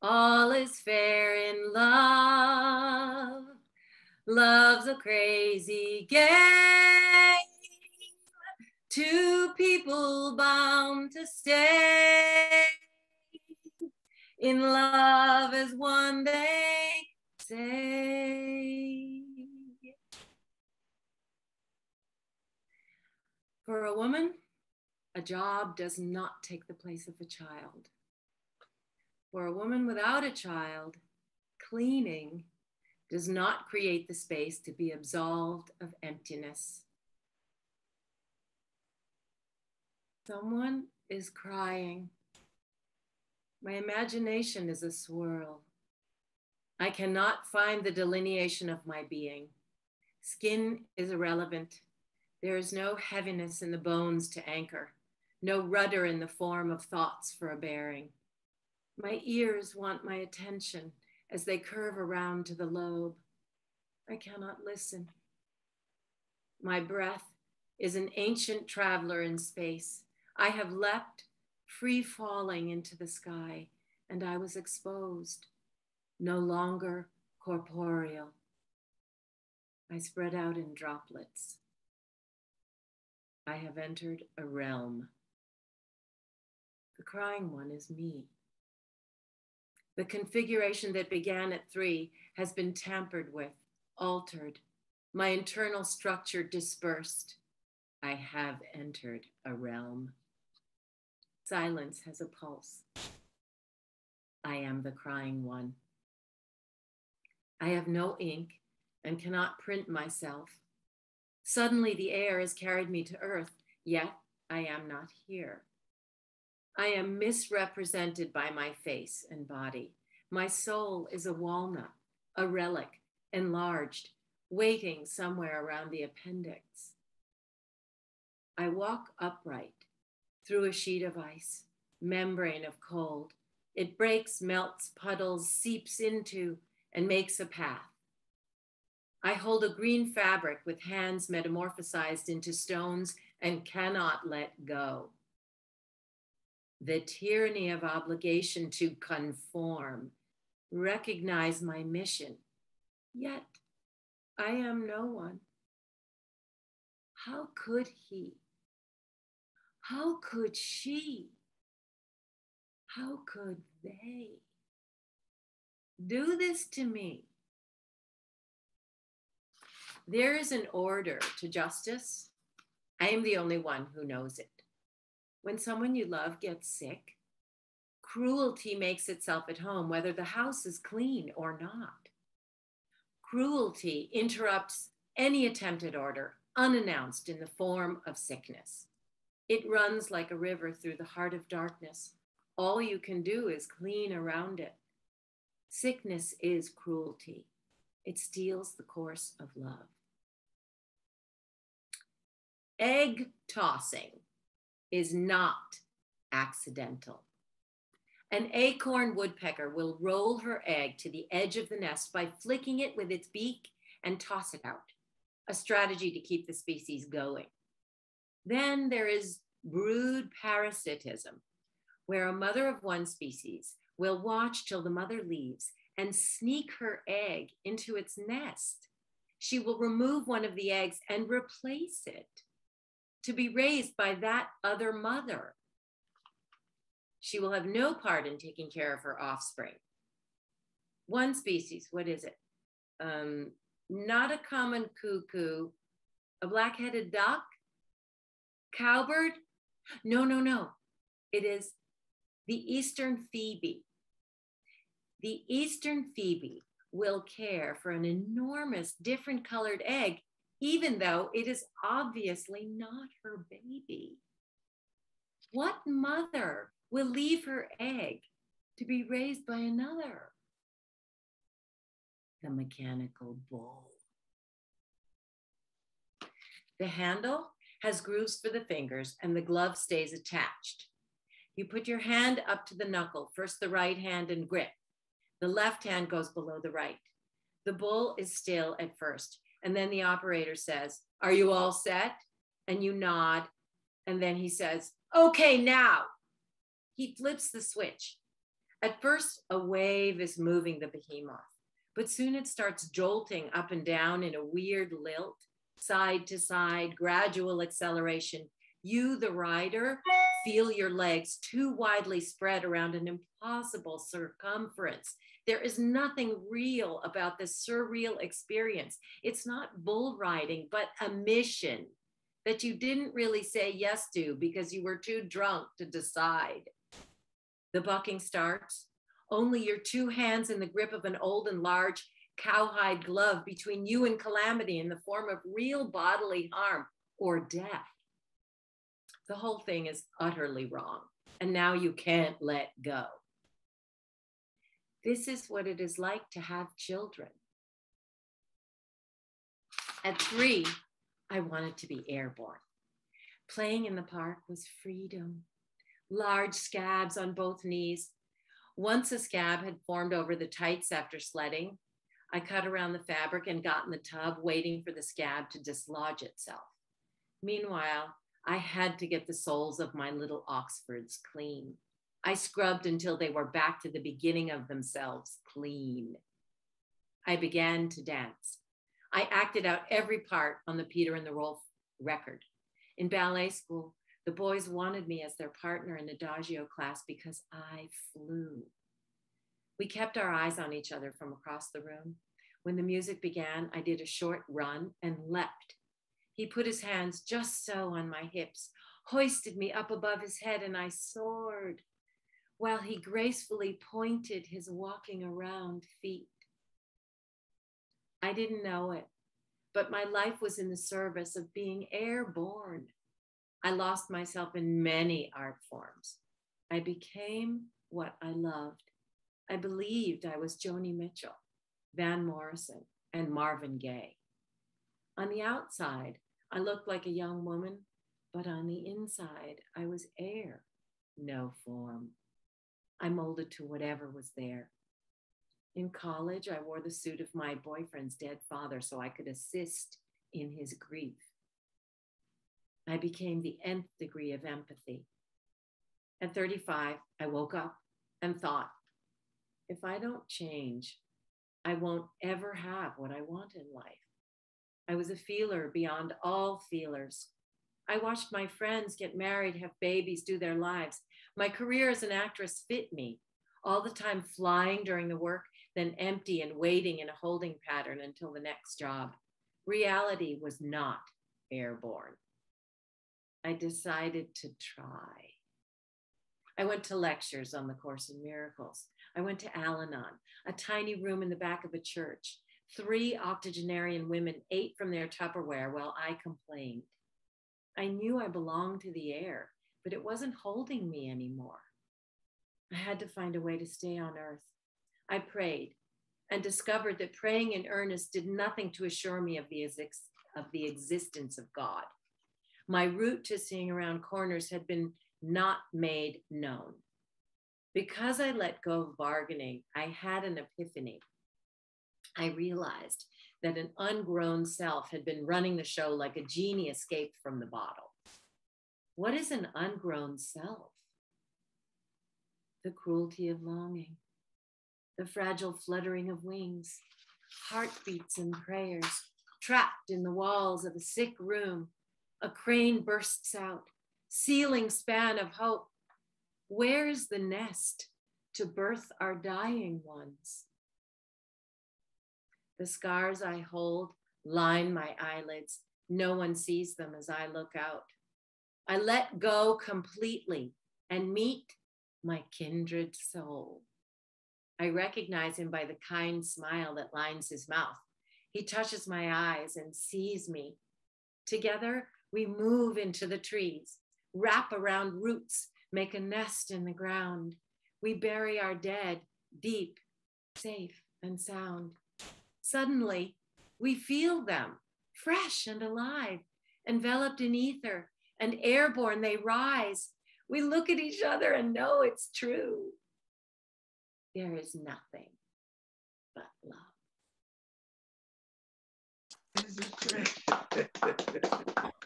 All is fair in love. Love's a crazy game. Two people bound to stay in love as one they say. For a woman, a job does not take the place of a child. For a woman without a child, cleaning does not create the space to be absolved of emptiness. Someone is crying. My imagination is a swirl. I cannot find the delineation of my being. Skin is irrelevant. There is no heaviness in the bones to anchor, no rudder in the form of thoughts for a bearing. My ears want my attention as they curve around to the lobe. I cannot listen. My breath is an ancient traveler in space. I have leapt, free falling into the sky, and I was exposed, no longer corporeal. I spread out in droplets. I have entered a realm. The crying one is me. The configuration that began at three has been tampered with, altered, my internal structure dispersed. I have entered a realm. Silence has a pulse. I am the crying one. I have no ink and cannot print myself. Suddenly, the air has carried me to earth, yet I am not here. I am misrepresented by my face and body. My soul is a walnut, a relic, enlarged, waiting somewhere around the appendix. I walk upright through a sheet of ice, membrane of cold. It breaks, melts, puddles, seeps into, and makes a path. I hold a green fabric with hands metamorphosized into stones and cannot let go. The tyranny of obligation to conform, recognize my mission, yet I am no one. How could he? How could she? How could they do this to me? There is an order to justice. I am the only one who knows it. When someone you love gets sick, cruelty makes itself at home, whether the house is clean or not. Cruelty interrupts any attempted order unannounced in the form of sickness. It runs like a river through the heart of darkness. All you can do is clean around it. Sickness is cruelty. It steals the course of love. Egg tossing is not accidental. An acorn woodpecker will roll her egg to the edge of the nest by flicking it with its beak and toss it out, a strategy to keep the species going. Then there is brood parasitism, where a mother of one species will watch till the mother leaves and sneak her egg into its nest. She will remove one of the eggs and replace it to be raised by that other mother. She will have no part in taking care of her offspring. One species, what is it? Um, not a common cuckoo, a black-headed duck, cowbird? No, no, no. It is the eastern phoebe. The eastern phoebe will care for an enormous different colored egg even though it is obviously not her baby. What mother will leave her egg to be raised by another? The mechanical bull. The handle has grooves for the fingers and the glove stays attached. You put your hand up to the knuckle, first the right hand and grip. The left hand goes below the right. The bull is still at first. And then the operator says, Are you all set? And you nod. And then he says, Okay, now. He flips the switch. At first, a wave is moving the behemoth, but soon it starts jolting up and down in a weird lilt, side to side, gradual acceleration. You, the rider, feel your legs too widely spread around an impossible circumference. There is nothing real about this surreal experience. It's not bull riding, but a mission that you didn't really say yes to because you were too drunk to decide. The bucking starts, only your two hands in the grip of an old and large cowhide glove between you and calamity in the form of real bodily harm or death. The whole thing is utterly wrong. And now you can't let go. This is what it is like to have children. At three, I wanted to be airborne. Playing in the park was freedom. Large scabs on both knees. Once a scab had formed over the tights after sledding. I cut around the fabric and got in the tub, waiting for the scab to dislodge itself. Meanwhile, I had to get the soles of my little Oxfords clean. I scrubbed until they were back to the beginning of themselves, clean. I began to dance. I acted out every part on the Peter and the Wolf record. In ballet school, the boys wanted me as their partner in the Adagio class because I flew. We kept our eyes on each other from across the room. When the music began, I did a short run and leapt he put his hands just so on my hips, hoisted me up above his head, and I soared while he gracefully pointed his walking around feet. I didn't know it, but my life was in the service of being airborne. I lost myself in many art forms. I became what I loved. I believed I was Joni Mitchell, Van Morrison, and Marvin Gaye. On the outside, I looked like a young woman, but on the inside, I was air, no form. I molded to whatever was there. In college, I wore the suit of my boyfriend's dead father so I could assist in his grief. I became the nth degree of empathy. At 35, I woke up and thought, if I don't change, I won't ever have what I want in life. I was a feeler beyond all feelers. I watched my friends get married, have babies, do their lives. My career as an actress fit me, all the time flying during the work, then empty and waiting in a holding pattern until the next job. Reality was not airborne. I decided to try. I went to lectures on the Course in Miracles. I went to Al Anon, a tiny room in the back of a church. Three octogenarian women ate from their Tupperware while I complained. I knew I belonged to the air, but it wasn't holding me anymore. I had to find a way to stay on earth. I prayed and discovered that praying in earnest did nothing to assure me of the, ex- of the existence of God. My route to seeing around corners had been not made known. Because I let go of bargaining, I had an epiphany. I realized that an ungrown self had been running the show like a genie escaped from the bottle. What is an ungrown self? The cruelty of longing, the fragile fluttering of wings, heartbeats and prayers, trapped in the walls of a sick room. A crane bursts out, ceiling span of hope. Where's the nest to birth our dying ones? The scars I hold line my eyelids. No one sees them as I look out. I let go completely and meet my kindred soul. I recognize him by the kind smile that lines his mouth. He touches my eyes and sees me. Together, we move into the trees, wrap around roots, make a nest in the ground. We bury our dead deep, safe, and sound. Suddenly, we feel them fresh and alive, enveloped in ether, and airborne they rise. We look at each other and know it's true. There is nothing but love.